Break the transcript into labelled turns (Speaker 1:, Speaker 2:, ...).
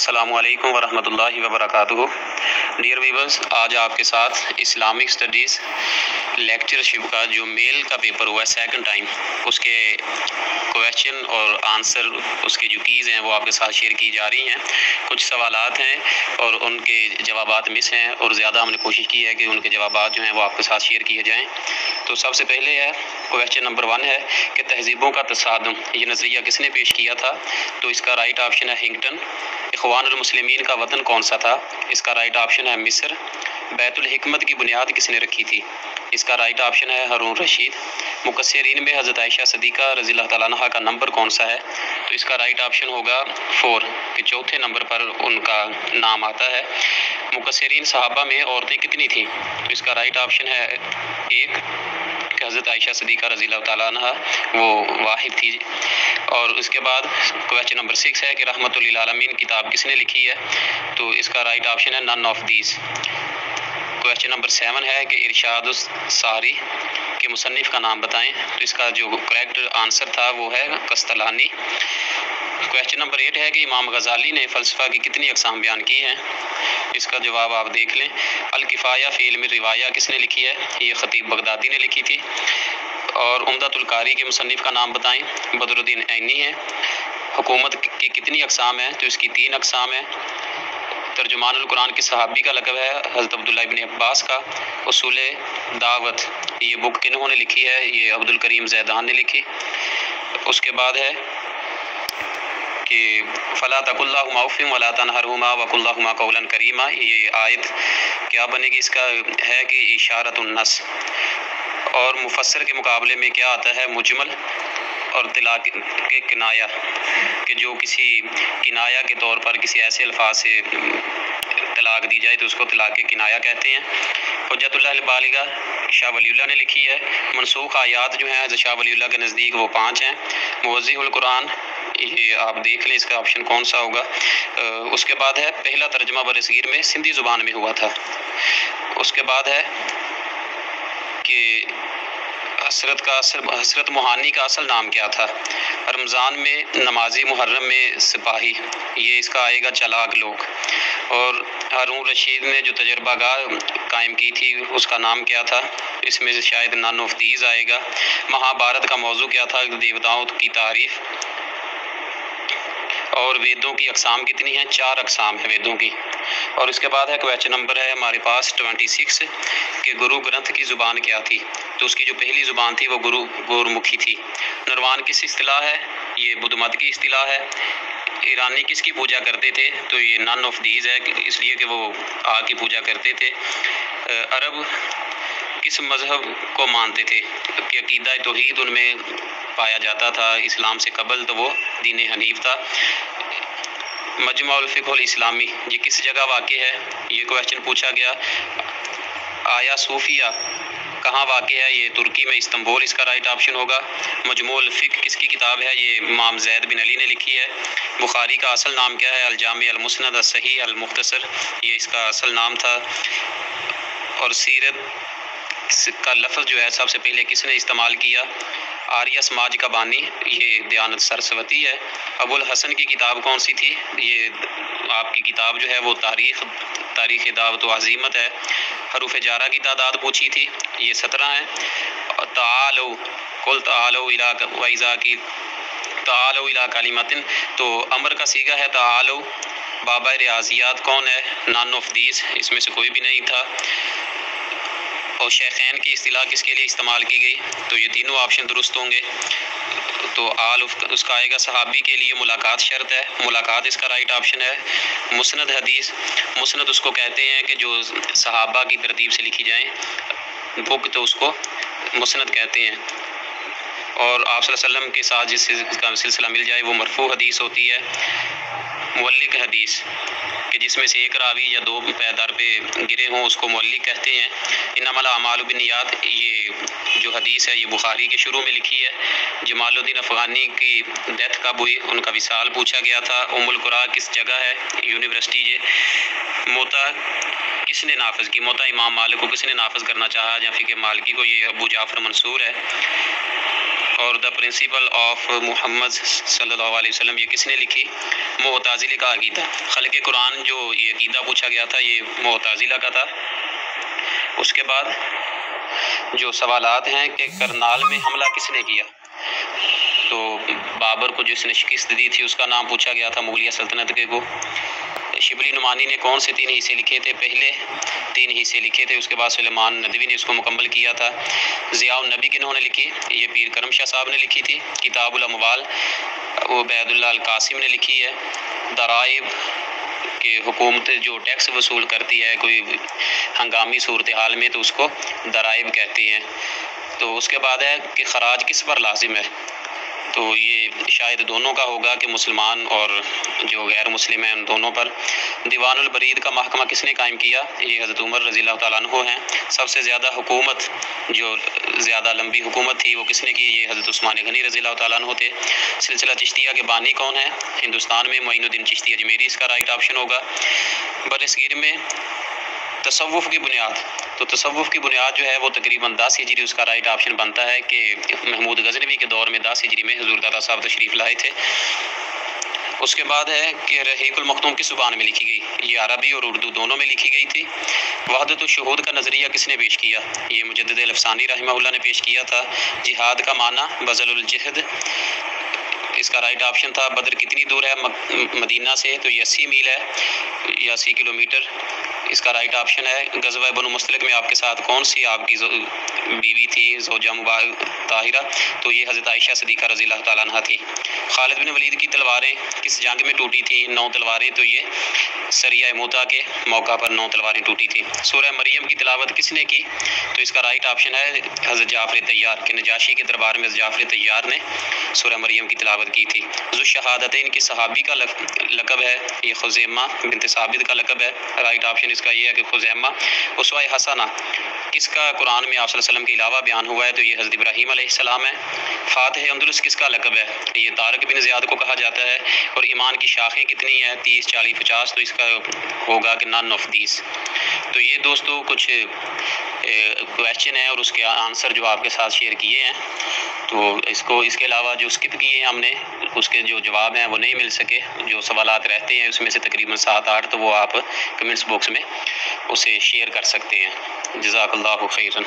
Speaker 1: अस्सलाम वालेकुम वरहमतुल्लाहि वबरकातुहू डियर वीवर्स आज आपके साथ इस्लामिक स्टडीज़ लेक्चरशिप का जो मेल का पेपर हुआ है सेकंड टाइम उसके क्वेश्चन और आंसर उसके जो कीज़ हैं, वो आपके साथ शेयर की जा रही हैं। कुछ सवाल हैं और उनके जवाब मिस हैं और ज़्यादा हमने कोशिश की है कि उनके जवाब जो हैं, वो आपके साथ शेयर किए जाएँ। तो सबसे पहले है क्वेश्चन नंबर वन है कि तहजीबों का तसादम, ये नज़रिया किसने पेश किया था? तो इसका राइट ऑप्शन है हिंगटन इखवानमसलिमिन का वतन कौन सा था? इसका राइट ऑप्शन है मिस्र। बैतुलहिकमत की बुनियाद किसने रखी थी? इसका राइट ऑप्शन है रून रशीद मुकसरीन में हज़रत आयशा सदीक़ा रज़ी तह का नंबर कौन सा है? तो इसका राइट ऑप्शन होगा फोर कि चौथे नंबर पर उनका नाम आता है। मुकसरीन साहबा में औरतें कितनी थीं? तो इसका राइट ऑप्शन है एक, कि हज़रत आयशा सदीक़ा रज़ी तह वो वाहिद थी। और उसके बाद क्वेश्चन नंबर सिक्स है कि रहमतुल्लामीन किताब किसने लिखी है? तो इसका राइट ऑप्शन है none of these question number seven है कि इरशाद सारी के मुसनफ़ का नाम बताएँ। तो इसका जो करेक्ट आंसर था वो है कस्तलानी। क्वेश्चन नंबर एट है कि इमाम गज़ाली ने फ़लसफ़ा की कितनी अकसाम बयान की हैं? इसका जवाब आप देख लें। अलकिफ़ाया फ़िल्म रिवाया किसने लिखी है? ये ख़तीब बगदादी ने लिखी थी। और उमदतुल्कारी के मुसनफ़ का नाम बताएँ। बदरुद्दीन ऐनी है। हुकूमत की कितनी अकसाम है? तो इसकी तीन अकसाम है। तर्जुमानकुरान के सहाबी का लकब है, हज़रत अब्दुल्ला इबन अब्बास का असूल दावत। ये बुक किन्होंने लिखी है, ये अब्दुल करीम जैदान ने लिखी। उसके बाद है कि फ़ला तकुल्लाफ़िम वला तनहरुमा वकुल्लाहुमा कौलन करीमा। ये आयत क्या बनेगी? इसका है कि इशारतुलनस और मुफसर के मुकाबले में क्या आता है? मुजमल। और तलाक के किनाया कि जो किसी किनाया के तौर पर किसी ऐसे अल्फाज से तलाक दी जाए तो उसको तलाक के किनाया कहते हैं। हजतुल्लाबालिगा शाह वली ने लिखी है मनसूख आयात जो हैं शाह वली के नज़दीक वो पाँच हैं। मुवज़ीकुरान ये आप देख लें इसका ऑप्शन कौन सा होगा। आ, उसके बाद है पहला तर्जमा बरसगीर में सिंधी ज़ुबान में हुआ था। उसके बाद है कि हसरत का असल हसरत मोहानी का असल नाम क्या था? रमज़ान में, नमाजी मुहर्रम में सिपाही, ये इसका आएगा चलाक लोग। और हारून रशीद ने जो तजर्बागार कायम की थी, उसका नाम क्या था? इसमें से शायद नान आएगा। महाभारत का मौजू क्या था? देवताओं की तारीफ़। और वेदों की अकसाम कितनी हैं? चार अकसाम है वेदों की। और इसके बाद है क्वेश्चन नंबर है हमारे पास ट्वेंटी सिक्स कि गुरु ग्रंथ की ज़ुबान क्या थी? तो उसकी जो पहली ज़ुबान थी वो गुरु गुरमुखी थी। नरवान किस अतलाह है? ये बुद्ध मत की अतलाह है। ईरानी किसकी पूजा करते थे? तो ये नन ऑफ़ दीज है, इसलिए कि वो आग की पूजा करते थे। अरब किस मज़हब को मानते थे? कि अकीदा तोहीद उनमें पाया जाता था, इस्लाम से कबल तो वो दीन हनीफ था। मजमाफ़िल इस्लामी। ये किस जगह वाक़ है? ये क्वेश्चन पूछा गया। आया सूफिया, कहाँ वाक़ है? ये तुर्की में इस्तंबुल, इसका राइट ऑप्शन होगा। मजमूल फ़िक किसकी किताब है? ये इमाम जैद बिन अली ने लिखी है। बुखारी का असल नाम क्या है? अलजाम, अलमुसनद सही अलमुख्तसर, ये इसका असल नाम था। और सीरत का लफ्ज़ जो है सबसे पहले किसने इस्तेमाल किया? आर्य समाज का बानी, ये दयानत सरस्वती है। अबुल हसन की किताब कौन सी थी? ये आपकी किताब जो है वो तारीख़ तारीख़ दावत अजीमत है। हरूफ जारा की तादाद पूछी थी। ये सत्रह है। तालो, कुल तालो वज़ा की, तालो इला कालीमतिन। तो अमर का सीगा है तालो। बाबा रियाजियात कौन है? नान ऑफ़ इसमें से कोई भी नहीं था। और शेखैन की अतलाह किसके लिए इस्तेमाल की गई? तो ये तीनों ऑप्शन दुरुस्त होंगे। तो आल उसका आएगा सहाबी के लिए मुलाकात शर्त है। मुलाकात इसका राइट ऑप्शन है। मुस्ंद हदीस मुस्ंद उसको कहते हैं कि जो सहाबा की तरतीब से लिखी जाए, बुक तो उसको मुस्ंद कहते हैं। और आप के साथ जिस का सिलसिला मिल जाए, वो मरफू हदीस होती है। मल्लिक हदीस, कि जिसमें से एक रावी या दो पैदार पे गिरे हों, उसको मल्लिक कहते हैं। इनमला अमालबिनियात ये जो हदीस है, ये बुखारी के शुरू में लिखी है। जमालुद्दीन अफ़गानी की डेथ कब हुई, उनका विशाल पूछा गया था। उमुलकुरा किस जगह है? यूनिवर्सिटी ये मोता किसने नाफज की? मोता इमाम मालिक को किसने नाफज करना चाहा? या फिर मालिकी को ये अबू जाफ़र मंसूर है। और द प्रिंसिपल ऑफ़ मोहम्मद सल्लल्लाहु अलैहि वसल्लम, ये किसने लिखी? मोहताजिले का अकीदा। खल के कुरान जो ये अकीदा पूछा गया था, ये मोहताजिला का था। उसके बाद जो सवालात हैं कि करनाल में हमला किसने किया? तो बाबर को जिसने शिकस्त दी थी, उसका नाम पूछा गया था मुगलिया सल्तनत के को। शिबली नुमानी ने कौन से तीन हिस्से लिखे थे? पहले तीन हिस्से लिखे थे, उसके बाद सलेमान नदवी ने इसको मुकम्मल किया था। ज़ियाउल नबी किन्होंने लिखी? ये पीर करम शाह साहब ने लिखी थी। किताबुल अमवाल, वो बैदुल्ला कासिम ने लिखी है। दराइब कि हुकूमत जो टैक्स वसूल करती है, कोई हंगामी सूरत हाल में तो उसको दराइब कहती हैं। तो उसके बाद है कि खराज किस पर लाजिम है? तो ये शायद दोनों का होगा कि मुसलमान और जो गैर मुस्लिम हैं उन दोनों पर। दीवानबरीद का महकमा किसने कायम किया? ये हज़रत उमर रज़ी तु हैं। सबसे ज़्यादा हुकूमत, जो ज़्यादा लंबी हुकूमत थी, वो किसने की? ये हज़रत उस्मान गनी रज़ी तु थे। सिलसिला चिश्तिया के बानी कौन है? हिंदुस्तान में मोइनुद्दीन चिश्ती अजमेरी इसका राइट ऑप्शन होगा। बरसगीर में तसवुफ़ की बुनियाद। तो तसवुफ़ की बुनियाद जो है वो तकरीबन दस हिजरी उसका राइट ऑप्शन बनता है कि महमूद गजनवी के दौर में दस हिजरी में हजूर दादा साहब तशरीफ़ लाए थे। उसके बाद है कि रहीकुल मखतूम की ज़ुबान में लिखी गई। ये अरबी और उर्दू दोनों में लिखी गई थी। वहदत शहूद का नज़रिया किसने पेश किया? ये मुजद लफसानी रहमा ने पेश किया था। जिहाद का माना बज़लजहद इसका राइट ऑप्शन था। बदर कितनी दूर है? मदीना से तो ये अस्सी मील है, या अस्सी किलोमीटर। इसका राइट ऑप्शन है। गजवा बन मुस्तलिक में आपके साथ कौन सी आपकी बीवी थी, जोजा मुबारक, ताहिरा? तो ये हज़रत आयशा सदीक़ा रज़ी तह थी। खालिद बिन वलीद की तलवारें किस जंग में टूटी थी? नौ तलवारें तो ये सरिया मोता के मौका पर नौ तलवारें टूटी थी। सूर्य मरियम की तलावत किसने की? तो इसका राइट ऑप्शन है हज़रत जाफ़र तैयार, के नजाशी के दरबार में जाफ़र तैयार ने सूर्य मरियम की तलावत की। थी। जो शहादत इनकी सहाबी का लकब है, ये खुजैमा बिन साबित का लकब है। राइट ऑप्शन इसका ये है कि खुजैमा उसवा हसना, किसका कुरान में आप के अलावा बयान हुआ है तो ये हज़रत इब्राहीम सलाम है। फ़ातह अंदुलस किसका लकब है? ये तारक बिन ज़ियाद को कहा जाता है, और ईमान की शाखें कितनी हैं? तीस, चालीस, पचास तो इसका होगा कि नन ऑफ़ दीस तो ये दोस्तों कुछ क्वेश्चन है, और उसके आंसर जो आपके साथ शेयर किए हैं। तो इसको, इसके अलावा जो स्किप किए हैं हमने, उसके जो जवाब हैं वो नहीं मिल सके। जो सवाल रहते हैं, उसमें से तकरीबन सात आठ तो वो आप कमेंट्स बॉक्स में उसे शेयर कर सकते हैं। जजाकल्ला खैरन।